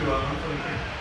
Sei lá, não so.